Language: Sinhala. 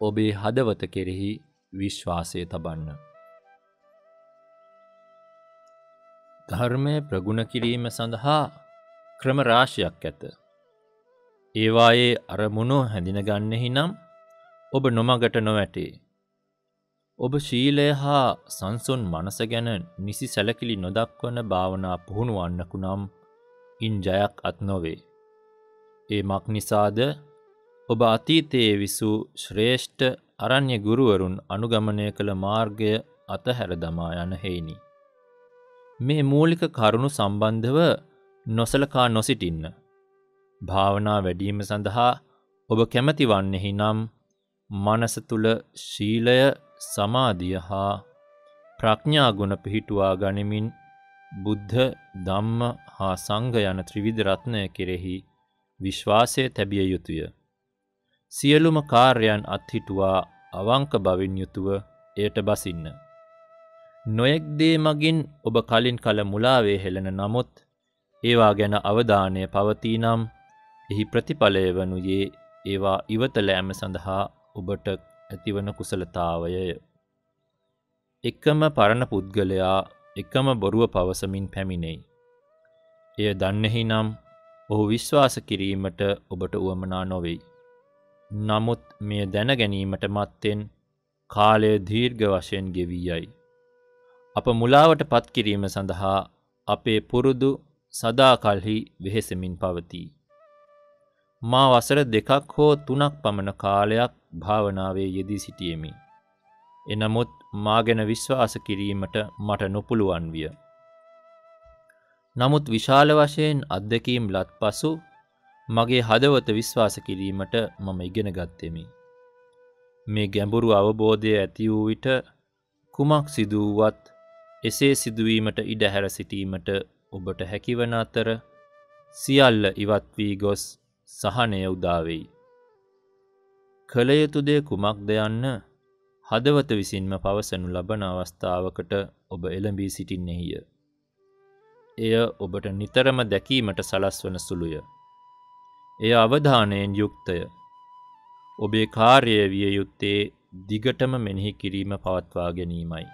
ඔබේ හදවත කෙරෙහි විශ්වාසය තබන්න. ධර්මය ප්‍රගුණ කිරීම සඳහා ක්‍රම රාශියක් ඇත. ඒවායේ අරමුණු හැඳිනගන්නෙහි නම් ඔබ නොමගට නොවැටේ. ඔබ ශීලය හා සංසුන් මනස ගැන නිසි සැලකිලි නොදක්වන භාවනා පුහුණුවන්නකු නම් ඉන් ජයක් අත් නොවේ. ඒ මක් නිසාද ඔබ අතීතයේ විසූ ශ්‍රේෂ්ඨ අරණ්‍ය ගුරුවරුන් අනුගමනය කළ මාර්ගය අතහැර දමා යන හෙයිනි. මේ මූලික කරුණු සම්බන්ධව නොසලකා නොසිටින්න. භාවනා වැඩීම සඳහා ඔබ කැමති වන්නෙහි නම් මනස තුළ ශීලය සමාධිය හා ප්‍රඥාගුණ පිහිටුවා ගනිමින් බුද්ධ ධම්ම හා සංඝ යන ත්‍රිවිධරත්නය කෙරෙහි විශ්වාසය තැබිය යුතුය. සියලුම කාර්යන් අත්හිටුවා අවංක බවින් යුතුව එයට බසින්න. නොයෙක්දේ මගින් ඔබ කලින් කල මුලාවේ හෙළෙන නමුත් ඒවා ගැන අවධානය පවතිී නම් එහි ප්‍රතිඵලය වනුයේ ඒවා ඉවතලෑම සඳහා ඔබට ඇතිවන කුසලතාවයය. එකම පරණ පුද්ගලයා එකම බොරුව පවසමින් පැමිණෙයි. එය දන්නෙහි නම් ඔහු විශ්වාස කිරීමට ඔබට උවමනා නොවෙයි. නමුත් මෙය දැන ගැනීමට මත්තෙන් කාලය දීර්ඝ වශයෙන් ගෙවී යයි. අප මුලාවට පත්කිරීම සඳහා අපේ පුරුදු සදාකල්හි වෙහෙසමින් පවතිී. මා වසර දෙකක් හෝ තුනක් පමණ කාලයක් භාවනාවේ යෙදී සිටියෙමි. එනමුත් මාගෙන විශ්වාස කිරීමට මට නොපුළුවන් විය. නමුත් විශාල වශයෙන් අත්දැකීම් ලත් පසු මගේ හදවත විශ්වාස කිරීමට මම ඉගෙන ගත්තෙමි. මේ ගැඹුරු අවබෝධය ඇති වූ විට කුමක් සිදුවුවත් එසේ සිදුවීමට ඉඩහැර සිටීමට ඔබට හැකිවන අතර සියල්ල ඉවත් වී ගොස් සහනය උදාවෙයි. කළයුතුදේ කුමක් දෙයන්න හදවත විසින්ම පවසනු ලබන අවස්ථාවකට ඔබ එළඹී සිටින්නෙහිය. එය ඔබට නිතරම දැකීමට සලස්වන සුළුය. එය අවධානයෙන් යුක්තය. ඔබේ කාර්යය විය යුත්තේ දිගටම මෙනෙහි කිරීම පවත්වා ගැනීමයි.